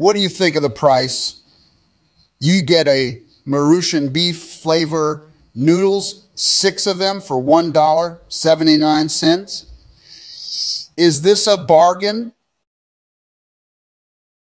What do you think of the price? You get a Maruchan beef flavor noodles, six of them for $1.79. Is this a bargain?